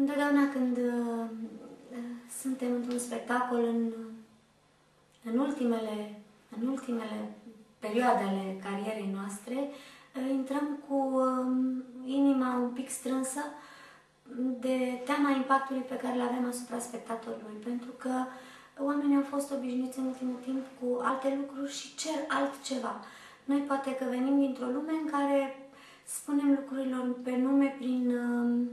Întotdeauna când uh, suntem într-un spectacol în, în, ultimele, în ultimele perioade ale carierei noastre, uh, intrăm cu uh, inima un pic strânsă de teama impactului pe care îl avem asupra spectatorului, pentru că oamenii au fost obișnuiți în ultimul timp cu alte lucruri și cer altceva. Noi poate că venim dintr-o lume în care spunem lucrurilor pe nume prin, uh,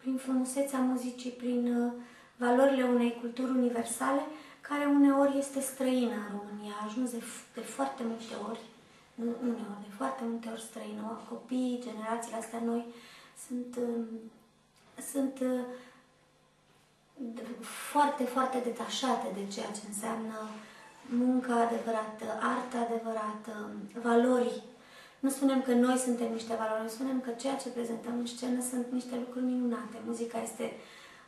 prin frumusețea muzicii, prin uh, valorile unei culturi universale, care uneori este străină în România. A ajuns de, de foarte multe ori, nu uneori, de foarte multe ori străină. Copiii, generațiile astea noi sunt, uh, sunt foarte, foarte detașate de ceea ce înseamnă munca adevărată, arta adevărată, valorii nu spunem că noi suntem niște valori, spunem că ceea ce prezentăm în scenă sunt niște lucruri minunate. Muzica este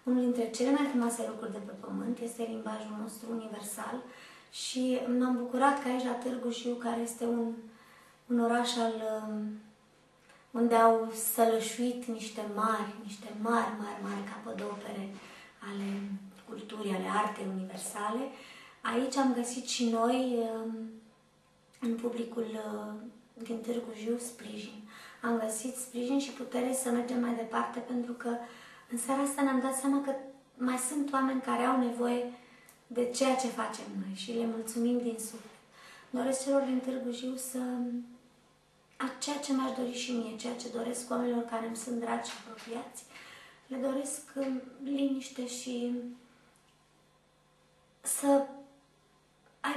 unul dintre cele mai frumoase lucruri de pe pământ, este limbajul nostru universal și m-am bucurat că aici la Târgu Jiu, care este un, un oraș al, um, unde au sălășuit niște mari, niște mari, mari, mari capodopere ale culturii, ale artei universale. Aici am găsit și noi, um, în publicul uh, din Târgu Jiu sprijin. Am găsit sprijin și putere să mergem mai departe pentru că în seara asta ne-am dat seama că mai sunt oameni care au nevoie de ceea ce facem noi și le mulțumim din suflet. Doresc celor din Târgu Jiu să a ceea ce mi-aș dori și mie, ceea ce doresc oamenilor care îmi sunt dragi și apropiați. Le doresc um, liniște și să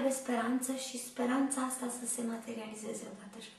aibă speranță și speranța asta să se materializeze odată și